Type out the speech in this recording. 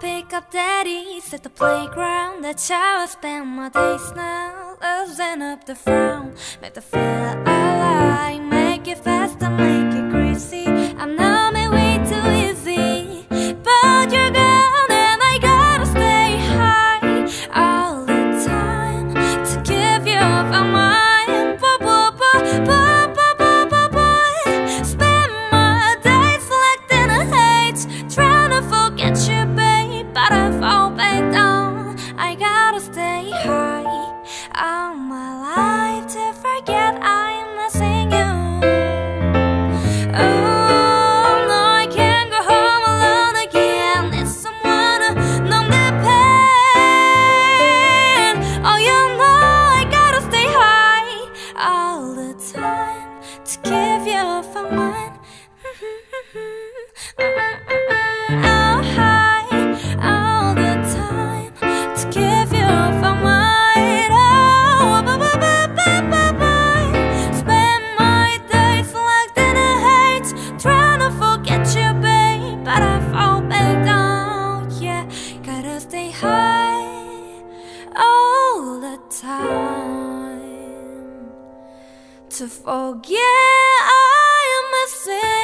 pick up daddies at the playground. That's how I spend my days now. Losing up the frown, make the feel Oh, high all the time to you. Oh. Spend my days trying to forget you, babe, but I fall back down. Yeah, gotta stay high all the time to forget sin.